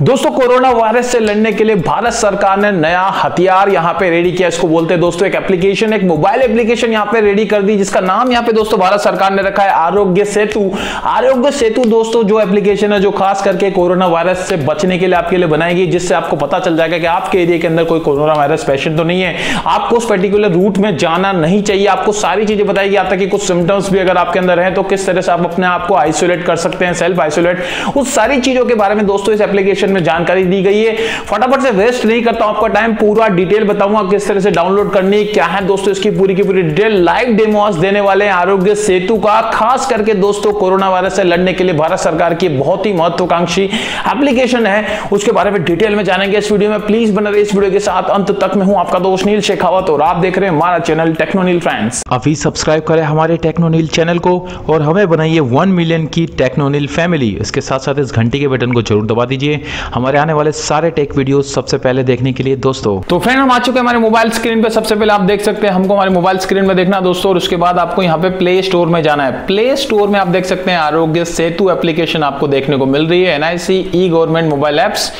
दोस्तों, corona virus से लड़ने के लिए भारत सरकार ने नया हथियार यहाँ पे रेडी किया इसको बोलते हैं दोस्तों, एक एप्लीकेशन एक मोबाइल एप्लीकेशन यहाँ पे रेडी कर दी, जिसका नाम यहाँ पे दोस्तों भारत सरकार ने रखा है, आरोग्य सेतु। आरोग्य सेतु दोस्तों, जो एप्लीकेशन है, जो खास करके कोरोना वायरस से बचने के लिए आपके लिए बनाएगी जिससे आपको पता चल जाएगा कि आपके एरिया के अंदर कोई कोरोना वायरस पेशेंट तो नहीं है। आपको उस पर्टिकुलर रूट में जाना नहीं चाहिए। आपको सारी चीज़ें बताएगी आता कि कुछ सिम्टम्स भी अगर आपके अंदर है तो किस तरह से आप अपने आप को आइसोलेट कर सकते हैं सेल्फ आइसोलेट उस सारी चीज़ों के बारे में दोस्तों, इस एप्लीकेशन में जानकारी दी गई है। फटाफट से वेस्ट नहीं करता हूँ, आपका टाइम पूरा डिटेल बताऊँगा किस तरह से डाउनलोड करनी, क्या है। दोस्तों, इसकी पूरी की पूरी डिटेल लाइव डेमोस देने वाले आरोग्य सेतु का, खास करके दोस्तों, कोरोना वायरस से लड़ने के लिए भारत सरकार की बहुत ही महत्वाकांक्षी एप्लीकेशन है। उसके बारे में डिटेल में जानेंगे इस वीडियो में। प्लीज़ बना रहे इस वीडियो के साथ। अंत तक मैं हूँ आपका दोस्त नील शेखावत और आप देख रहे हैं हमारा चैनल टेक्नोनील फ्रेंड्स अभी सब्सक्राइब करें हमारे टेक्नोनील चैनल को और हमें बनाइए वन मिलियन की टेक्नोनील फैमिली इसके साथ साथ इस घंटी के बटन को ज़रूर दबा दीजिए। हमारे आने वाले सारे टेक वीडियो सबसे पहले देखने के लिए दोस्तों। तो फ्रेंड हम आ चुके हैं हमारे मोबाइल स्क्रीन पे। सबसे पहले आप देख सकते हैं, हमको हमारे मोबाइल स्क्रीन में देखना दोस्तों, और उसके बाद आपको यहाँ पे प्ले स्टोर में जाना है। प्ले स्टोर में आप देख सकते हैं आरोग्य सेतु एप्लीकेशन आपको देखने को मिल रही है NIC e government mobile apps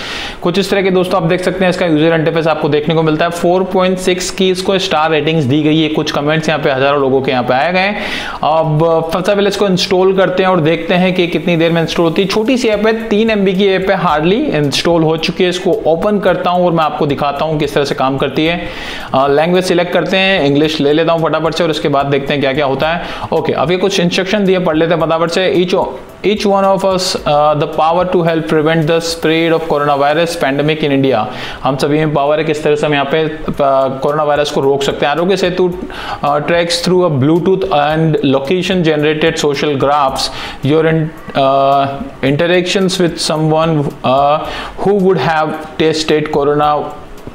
कुछ इस तरह के दोस्तों आप देख सकते हैं, इसका यूज़र इंटरफेस आपको देखने को मिलता है। 4.6 की इसको स्टार रेटिंग्स दी गई है, कुछ कमेंट्स यहाँ पे हज़ारों लोगों के यहाँ पे आए गए अब, सबसे पहले इसको इंस्टॉल करते हैं और देखते हैं कि कितनी देर में इंस्टॉल होती है। छोटी सी ऐप है, तीन एमबी की ऐप है हार्डली इंस्टॉल हो चुकी है, इसको ओपन करता हूँ और मैं आपको दिखाता हूँ किस तरह से काम करती है। लैंग्वेज सिलेक्ट करते हैं इंग्लिश ले लेता हूँ फटाफट से और उसके बाद देखते हैं क्या क्या होता है। ओके ये कुछ इंस्ट्रक्शन दिए, पढ़ लेते हैं फटाफट से। Each each one of us uh, the power to help prevent the spread of coronavirus pandemic in India हम सभी में पावर है किस तरह से हम यहाँ पे कोरोना वायरस को रोक सकते हैं Aarogya Setu tracks through a Bluetooth and location generated social graphs your with someone uh, who would have tested corona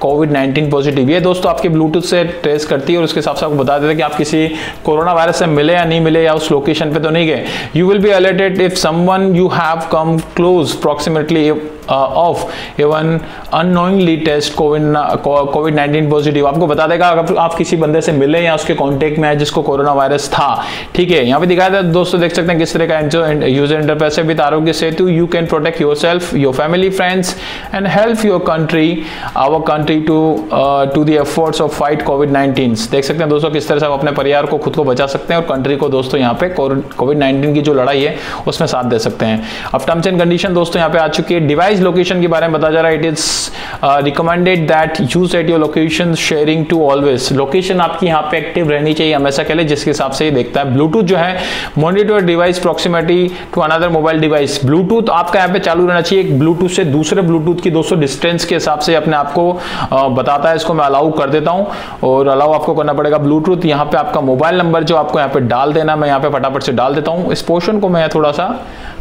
covid 19 positive ये दोस्तों आपके ब्लूटूथ से ट्रेस करती है और उसके हिसाब से आपको बता देते हैं कि आप किसी कोरोना वायरस से मिले या नहीं मिले या उस लोकेशन पे तो नहीं गए। You will be alerted if someone you have come close approximately of even unknowingly test covid covid nineteen positive आपको बता देगा अगर आप किसी बंदे से मिले या उसके कॉन्टेक्ट में है जिसको कोरोना वायरस था। ठीक है, यहाँ पे दिखाया था दोस्तों, देख सकते हैं किस तरह का यूज़र इंटरफेस है, with Aarogya Setu. You can protect yourself your family friends and help your country our country to to the efforts of fight covid nineteen देख सकते हैं दोस्तों किस तरह से आप अपने परिवार को खुद को बचा सकते हैं और कंट्री को दोस्तों यहाँ पे कोविड नाइन्टीन की जो लड़ाई है, उसमें साथ दे सकते हैं। अब टर्म्स एंड कंडीशन दोस्तों यहाँ पे आ चुकी है। डिवाइस लोकेशन के बारे में बताया जा रहा है। It is recommended that use at your location sharing to always location आपकी यहाँ पे एक्टिव रहनी चाहिए हमेशा के लिए जिसके हिसाब से ही देखता है। ब्लूटूथ जो है monitor device proximity to another mobile device Bluetooth आपका यहाँ पे चालू रहना चाहिए। एक ब्लूटूथ से दूसरे ब्लूटूथ की दोस्तों डिस्टेंस के हिसाब से अपने आप को बताता है, इसको मैं अलाउ कर देता हूँ। और अलाउ आपको करना पड़ेगा ब्लूटूथ यहाँ पे आपका मोबाइल नंबर जो आपको यहाँ पे डाल देना, मैं यहाँ पे फटाफट से डाल देता हूँ। इस पोर्शन को मैं थोड़ा सा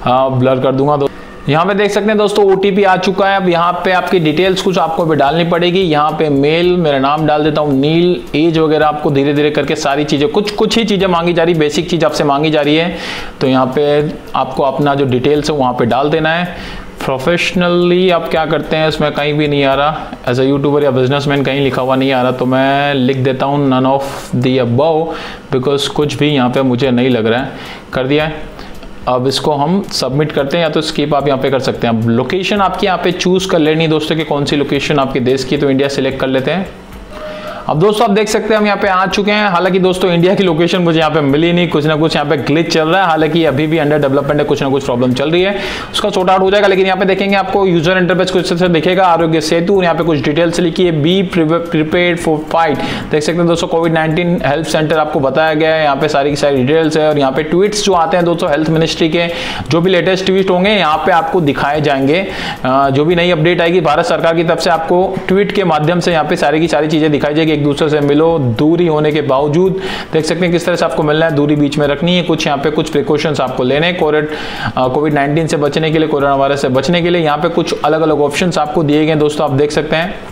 ब्लर कर दूँगा। यहाँ पे देख सकते हैं दोस्तों ओटीपी आ चुका है। अब यहाँ पे आपकी डिटेल्स कुछ आपको भी डालनी पड़ेगी। यहाँ पे मेल मेरा नाम डाल देता हूँ। नील एज वगैरह आपको धीरे धीरे करके सारी चीज़ें कुछ कुछ ही चीज़ें मांगी जा रही बेसिक चीज़ आपसे मांगी जा रही है। तो यहाँ पे आपको अपना जो डिटेल्स है, वहाँ पे डाल देना है। प्रोफेशनली आप क्या करते हैं? इसमें कहीं भी नहीं आ रहा। एज अ यूट्यूबर या बिजनेसमैन कहीं लिखा हुआ नहीं आ रहा तो मैं लिख देता हूँ none of the above because कुछ भी यहाँ पे मुझे नहीं लग रहा है। कर दिया है। अब इसको हम सबमिट करते हैं, या तो स्कीप आप यहाँ पे कर सकते हैं। अब लोकेशन आपकी यहाँ पे चूज़ कर लेनी, दोस्तों, कि कौन सी लोकेशन आपके देश की तो इंडिया सेलेक्ट कर लेते हैं। अब दोस्तों, आप देख सकते हैं, हम यहाँ पे आ चुके हैं। हालाँकि दोस्तों इंडिया की लोकेशन मुझे यहाँ पे मिली नहीं। कुछ ना कुछ यहाँ पे ग्लिच चल रहा है। हालाँकि अभी भी अंडर डेवलपमेंट है, कुछ ना कुछ प्रॉब्लम चल रही है। उसका सॉर्ट आउट हो जाएगा, लेकिन यहाँ पे देखेंगे आपको यूज़र इंटरफेस कुछ से दिखेगा। आरोग्य सेतु, यहाँ पे कुछ डिटेल्स लिखी है। बी प्रिपेयर फॉर फाइट देख सकते हैं दोस्तों कोविड नाइन्टीन हेल्थ सेंटर आपको बताया गया है। यहाँ पे सारी की सारी डिटेल्स है और यहाँ पे ट्वीट्स जो आते हैं दोस्तों हेल्थ मिनिस्ट्री के, जो भी लेटेस्ट ट्वीट होंगे, यहाँ पे आपको दिखाए जाएँगे। जो भी नई अपडेट आएगी, भारत सरकार की तरफ़ से आपको ट्वीट के माध्यम से यहाँ पे सारी की सारी चीज़ें दिखाई जाएगी। एक दूसरे से मिलो, दूरी होने के बावजूद देख सकते हैं किस तरह से आपको मिलना है, दूरी बीच में रखनी है। कुछ यहाँ पे कुछ प्रिकॉशंस आपको लेने हैं। कोविड नाइन्टीन से बचने के लिए, कोरोना वायरस से बचने के लिए यहाँ पे कुछ अलग अलग ऑप्शन आपको दिए गए दोस्तों, आप देख सकते हैं।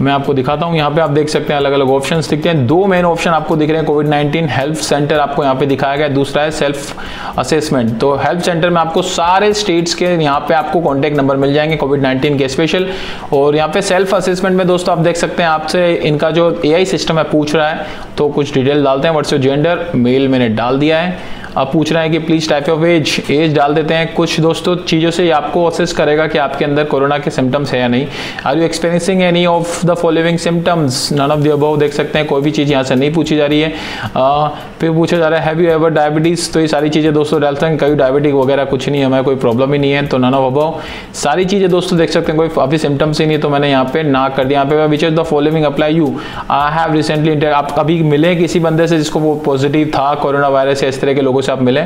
मैं आपको दिखाता हूँ, यहाँ पे आप देख सकते हैं अलग अलग ऑप्शन दिखते हैं। दो मेन ऑप्शन आपको दिख रहे हैं कोविड नाइन्टीन हेल्थ सेंटर आपको यहाँ पे दिखाया गया, दूसरा है सेल्फ असेसमेंट तो हेल्थ सेंटर में आपको सारे स्टेट्स के यहाँ पे आपको कॉन्टेक्ट नंबर मिल जाएँगे कोविड नाइन्टीन के स्पेशल और यहाँ पे सेल्फ असेसमेंट में दोस्तों आप देख सकते हैं, आपसे इनका जो एआई सिस्टम है पूछ रहा है तो कुछ डिटेल डालते हैं व्हाट्स योर जेंडर मेल मैंने डाल दिया है। अब पूछ रहे हैं कि please type of age age डाल देते हैं। कुछ दोस्तों चीज़ों से आपको असेस करेगा कि आपके अंदर कोरोना के सिम्टम्स है या नहीं। Are you experiencing any of the following symptoms none of the above देख सकते हैं कोई भी चीज़ यहाँ से नहीं पूछी जा रही है। आ, फिर पूछा जा रहा है हैव यू एवर डायबिटीज़ तो ये सारी चीज़ें दोस्तों डालते हैं कभी डायबिटिक वगैरह कुछ नहीं है हमें कोई प्रॉब्लम ही नहीं है तो नन ऑफ़ अबव सारी चीज़ें दोस्तों देख सकते हैं कोई अभी सिम्टम्स ही नहीं तो मैंने यहाँ पे ना कर दिया। यहाँ पे which is the following apply you I have recently आप कभी मिले किसी बंदे से जिसको वो पॉजिटिव था कोरोना वायरस इस तरह के लोगों से आप मिले?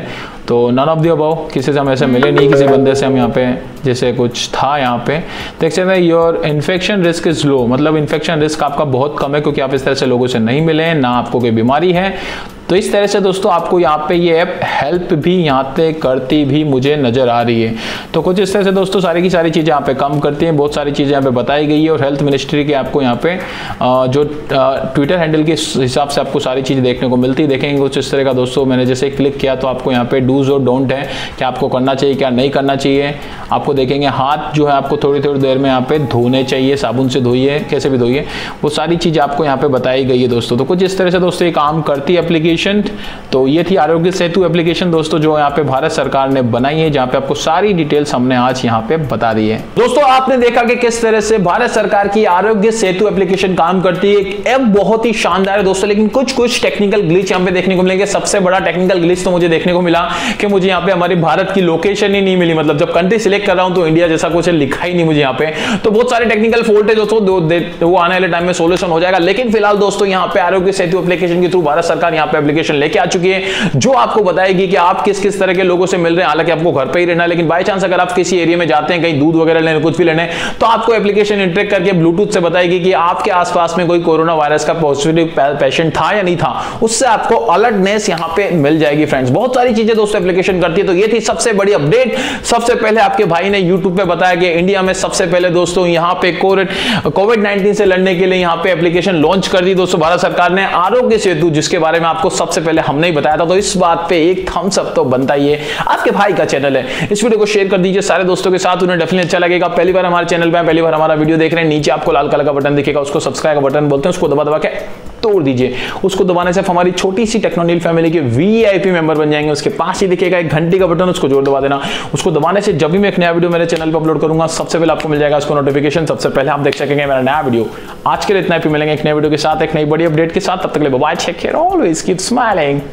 तो नन ऑफ़ दी अबाउ किसी से हम ऐसे मिले नहीं किसी बंदे से हम यहाँ पे जैसे कुछ था यहाँ पे। देख सकते हैं your infection risk is low मतलब इन्फेक्शन रिस्क आपका बहुत कम है क्योंकि आप इस तरह से लोगों से नहीं मिले हैं ना आपको कोई बीमारी है तो इस तरह से दोस्तों आपको यहाँ पे ये ऐप हेल्प भी यहाँ पे करती भी मुझे नज़र आ रही है। तो कुछ इस तरह से दोस्तों सारी की सारी चीज़ें यहाँ पे कम करती हैं, बहुत सारी चीज़ें यहाँ पे बताई गई है और हेल्थ मिनिस्ट्री के आपको यहाँ पे जो ट्विटर हैंडल के हिसाब से आपको सारी चीज़ें देखने को मिलती देखेंगे कुछ इस तरह का दोस्तों मैंने जैसे क्लिक किया तो आपको यहाँ पे डूज और डोंट है, क्या आपको करना चाहिए, क्या नहीं करना चाहिए। आपको देखेंगे हाथ जो है आपको थोड़ी थोड़ी देर में यहाँ पे धोने चाहिए, साबुन से धोइए, कैसे भी धोइए, वो सारी चीज़ें आपको यहाँ पे बताई गई है दोस्तों। तो कुछ इस तरह से दोस्तों ये काम करती है एप्लीकेशन तो ये थी आरोग्य सेतु एप्लीकेशन दोस्तों, जो यहाँ पे भारत सरकार ने बनाई है, जहाँ पे आपको सारी डिटेल्स हमने आज यहाँ पे बता दी है। दोस्तों, आपने देखा कि किस तरह से भारत सरकार की आरोग्य सेतु एप्लीकेशन काम करती है। ऐप बहुत ही शानदार है दोस्तों, लेकिन कुछ कुछ टेक्निकल ग्लिच यहाँ पे देखने को मिलेंगे। सबसे बड़ा टेक्निकल ग्लिच तो मुझे देखने को मिला कि मुझे यहाँ पे हमारी भारत की लोकेशन ही नहीं मिली। मतलब जब कंट्री सिलेक्ट कर रहा हूँ तो इंडिया जैसा कुछ लिखा ही नहीं मुझे यहाँ पे। तो बहुत सारे टेक्निकल फोल्ट है दोस्तों वो आने वाले टाइम में सोल्यूशन हो जाएगा। लेकिन फ़िलहाल दोस्तों, यहाँ पे आरोग्य सेतु एप्लीकेशन के थ्रू भारत सरकार यहाँ पे एप्लीकेशन लेके आ चुकी है, जो आपको बताएगी कि आप किस किस तरह के लोगों से मिल रहे हैं। हालाँकि आपको घर पे ही रहना है, लेकिन बाई चांस अगर आप किसी एरिया में जाते हैं, कहीं दूध वगैरह लेने, कुछ भी लेने तो आपको एप्लीकेशन इंटरेक्ट करके ब्लूटूथ से बताएगी कि आपके आसपास में कोई कोरोना वायरस का पॉजिटिव पेशेंट था या नहीं था। उससे आपको अलर्टनेस यहाँ पे मिल जाएगी फ्रेंड्स बहुत सारी चीज़ें दोस्तों एप्लीकेशन करती है तो ये थी सबसे बड़ी अपडेट सबसे पहले आपके भाई ने यूट्यूब पे बताया कि इंडिया में सबसे पहले दोस्तों यहाँ पे कोविड 19 से लड़ने के लिए यहाँ पे एप्लीकेशन लॉन्च कर दी। दोस्तों, भारत सरकार ने आरोग्य सेतु, जिसके बारे में आपको सबसे पहले हमने ही बताया था तो इस बात पे एक थम्स अप तो बनता ही है। आपके भाई का चैनल है। इस वीडियो को शेयर कर दीजिए सारे दोस्तों के साथ, उन्हें डेफिनेटली अच्छा लगेगा। पहली बार हमारे चैनल पर पहली बार हमारा वीडियो देख रहे हैं, नीचे आपको लाल कलर का बटन दिखेगा, उसको सब्सक्राइब का बटन बोलते हैं, उसको दबा दबा के तोड़ दीजिए। उसको दबाने से हमारी छोटी सी टेक्नोनील फैमिली के वीआईपी मेंबर बन जाएँगे। उसके पास ही दिखेगा, एक घंटे का बटन, उसको ज़ोर दबा देना। उसको दबाने से जब भी मैं एक नया वीडियो मेरे चैनल पर अपलोड करूँगा, सबसे पहले आपको मिल जाएगा उसको नोटिफिकेशन सबसे पहले आप देख सकेंगे मेरा नया वीडियो। आज के लिए इतना ही मिलेंगे एक नए वीडियो के साथ, एक नई बड़ी अपडेट के साथ। तब तक bye check always keep smiling